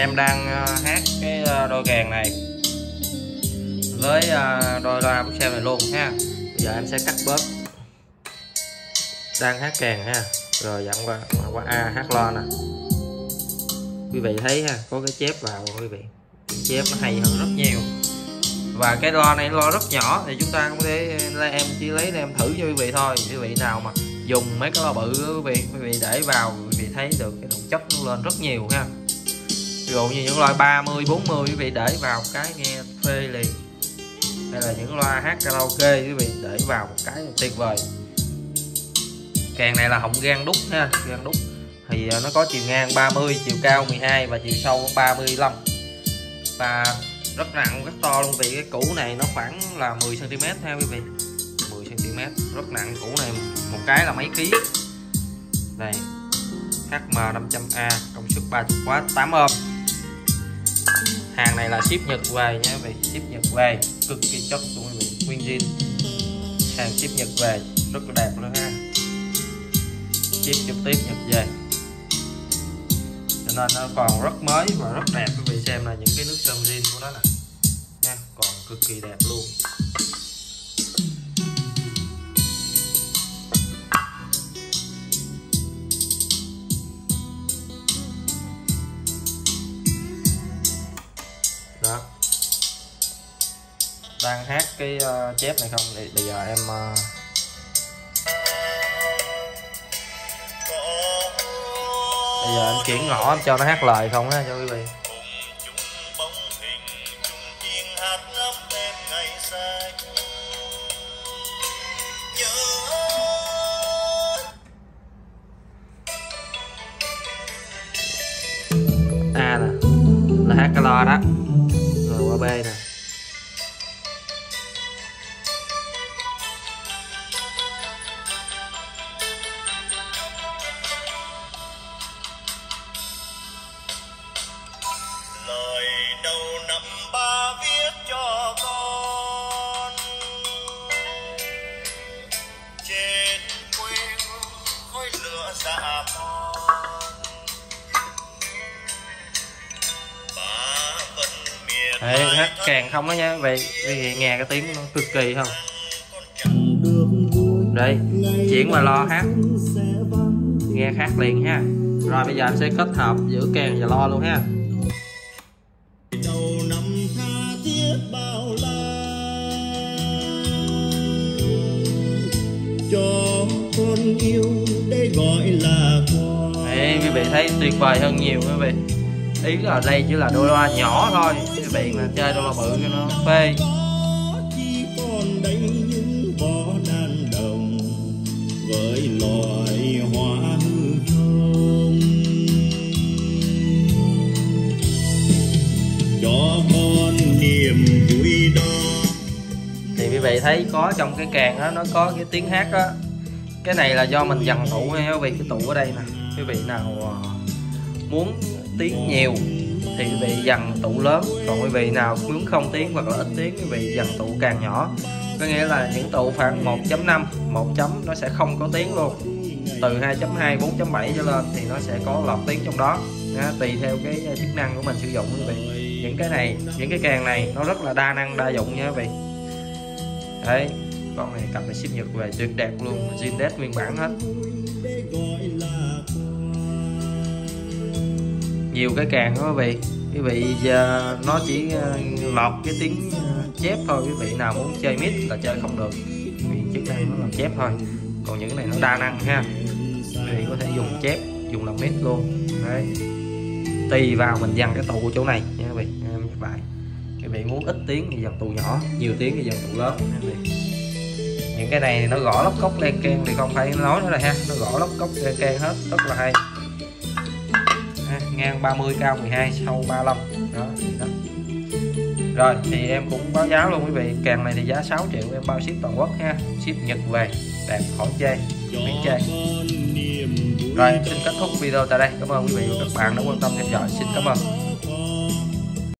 em đang ờ, hát cái ờ, đôi kèn này với ờ, đôi loa bút xem này luôn ha. Bây giờ em sẽ cắt bớt. Đang hát kèn ha. Rồi dặn qua qua a hát lo nè. Quý vị thấy ha, có cái chép vào quý vị. Chép nó hay hơn rất nhiều. Và cái loa này lo rất nhỏ thì chúng ta cũng thể em chỉ lấy để em thử cho quý vị thôi. Quý vị nào mà dùng mấy cái lo bự quý vị quý vị để vào, quý vị thấy được cái độ chất nó lên rất nhiều ha ví dụ như những loa 30 40 quý vị để vào cái nghe phê liền. Hay là những loa hát karaoke, quý vị để vào một cái tuyệt vời. Kèn này là họng gan đúc ha, gan đúc. Thì à, nó có chiều ngang 30 chiều cao 12 và chiều sâu 35 và rất nặng, rất to luôn, vì cái củ này nó khoảng là 10 cm ha, quý vị. 10 cm rất nặng, củ này một cái là mấy ký. Đây HM 500A công suất 30W 8 ohm hàng này là ship Nhật về nha về vị ship Nhật về. Cực kỳ chất của quý vị. Nguyên zin hàng ship Nhật về. Rất là đẹp luôn ha. Ship trực tiếp Nhật về. Cho nên nó còn rất mới và rất đẹp. Quý vị xem là những cái nước sơn zin của nó nè. Nha, còn cực kỳ đẹp luôn. Đó. Đang hát cái uh, chép này không? Thì bây giờ em uh, bây giờ em chuyển ngõ em cho nó hát lời không á cho quý vị. A nè là hát cái lo đó rồi qua B Đấy, hát càng không đó nha Vậy vì nghe cái tiếng nó cực kỳ không? Đây chuyển qua lo hát. Nghe khác liền ha. Rồi bây giờ em sẽ kết hợp giữa kèn và lo luôn ha. Đầu cho con yêu để gọi là Đấy, quý vị thấy tuyệt vời hơn nhiều quý vị ý là đây chỉ là đôi loa nhỏ thôi. Thì bạn mà chơi đôi loa bự cho nó phê. Thì quý vị thấy có trong cái kèn đó, nó có cái tiếng hát đó cái này là do mình dằn tụ nha quý vị, cái tụ ở đây nè. Quý vị nào à, muốn tiếng nhiều thì quý vị dằn tụ lớn. Còn quý vị nào muốn không tiếng hoặc là ít tiếng quý vị dằn tụ càng nhỏ. Có nghĩa là những tụ khoảng 1.5 1 chấm nó sẽ không có tiếng luôn. Từ 2.2 4.7 trở lên thì nó sẽ có lọt tiếng trong đó. Nha, tùy theo cái ờ, chức năng của mình sử dụng quý vị. Những cái này những cái càng này nó rất là đa năng đa dụng nha quý vị. Đấy con này cặp này ship nhật về tuyệt đẹp luôn zin nguyên bản hết nhiều cái càng đó quý vị. Quý vị, giờ nó chỉ ờ, lọt cái tiếng ờ, chép thôi. Quý vị nào muốn chơi mít là chơi không được. Vì chức năng nó làm chép thôi. Còn những cái này nó đa năng ha. Quý vị có thể dùng chép, dùng làm mít luôn. Đấy. Tùy vào mình dằn cái tụ chỗ này nha quý vị. Em vậy quý vị muốn ít tiếng thì dằn tụ nhỏ. Nhiều tiếng thì dằn tụ lớn, nha quý vị. Những cái này nó gõ lóc cốc len keng thì không phải nói nữa rồi ha. Nó gõ lóc cốc len keng hết. Rất là hay ngang 30 cao 12 sâu 35 đó, đó. Rồi thì em cũng báo giá luôn quý vị. Kèn này thì giá 6 triệu em bao ship toàn quốc ha ship Nhật về đẹp khỏi chê miễn chê rồi em xin kết thúc video tại đây. Cảm ơn quý vị và các bạn đã quan tâm theo dõi. Xin cảm ơn